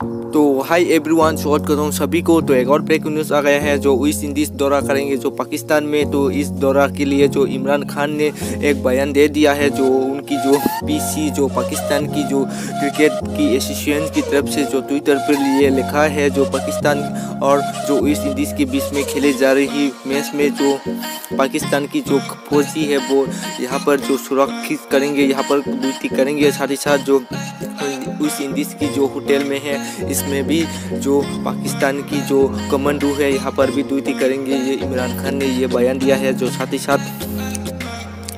तो hi everyone स्वागत करता हूँ सभी को। तो एक और ब्रेक न्यूज़ आ गया है जो वेस्ट इंडीज दौरा करेंगे, जो पाकिस्तान में। तो इस दौरा के लिए जो इमरान खान ने एक बयान दे दिया है, जो उनकी जो पीसी जो पाकिस्तान की जो क्रिकेट की एसोसिएशन की तरफ़ से जो ट्विटर पर लिए लिखा है, जो पाकिस्तान और जो वेस्ट इंडीज़ के बीच में खेले जा रही मैच में जो पाकिस्तान की जो फौजी है, वो यहाँ पर जो सुरक्षित करेंगे, यहाँ पर ड्यूटी करेंगे। साथ ही साथ जो वेस्ट इंडीज़ की जो होटल में है, इसमें भी जो पाकिस्तान की जो कमांडो है, यहाँ पर भी ड्यूटी करेंगे। ये इमरान खान ने ये बयान दिया है, जो साथ ही साथ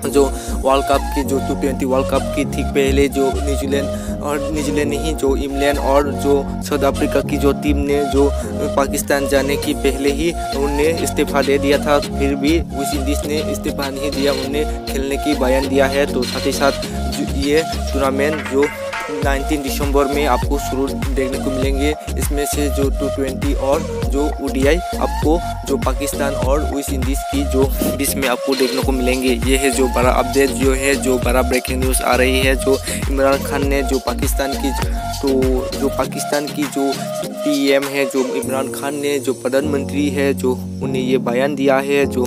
जो वर्ल्ड कप की, जो टू ट्वेंटी वर्ल्ड कप की ठीक पहले जो न्यूजीलैंड और न्यूजीलैंड नहीं, जो इंग्लैंड और जो साउथ अफ्रीका की जो टीम ने, जो पाकिस्तान जाने की पहले ही उन्हें इस्तीफा दे दिया था, फिर भी वेस्ट इंडीज़ ने इस्तीफा नहीं दिया उन्हें खेलने की बयान दिया है। तो साथ ही साथ ये टूर्नामेंट जो 19 दिसंबर में आपको शुरू देखने को मिलेंगे। इसमें से जो टू ट्वेंटी और जो ओडीआई आपको, जो पाकिस्तान और वेस्ट इंडीज़ की जो बीच में आपको देखने को मिलेंगे। ये है जो बड़ा अपडेट जो है जो बड़ा ब्रेकिंग न्यूज़ आ रही है, जो इमरान खान ने जो पाकिस्तान की तो जो पाकिस्तान की जो पीएम है, जो इमरान खान ने जो प्रधानमंत्री है, जो उन्हें ये बयान दिया है, जो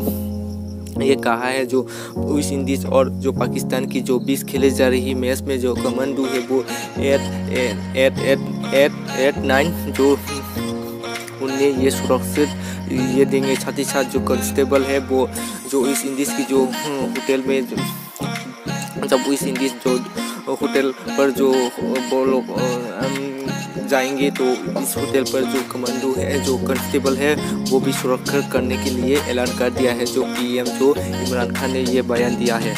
ये कहा है जो वेस्ट इंडीज़ और जो पाकिस्तान की जो बीस खेले जा रही मैच में जो कमांडो है वो eight eight eight eight eight nine जो उन्हें ये सुरक्षित ये देंगे। साथ ही साथ जो कांस्टेबल है वो जो वेस्ट इंडीज़ की जो होटल में जब वेस्ट इंडीज़ जो होटल पर जो वो लोग जाएँगे तो इस होटल पर जो कमांडो है, जो कंस्टेबल है, वो भी सुरक्षा करने के लिए ऐलान कर दिया है, जो पीएम जो इमरान खान ने ये बयान दिया है।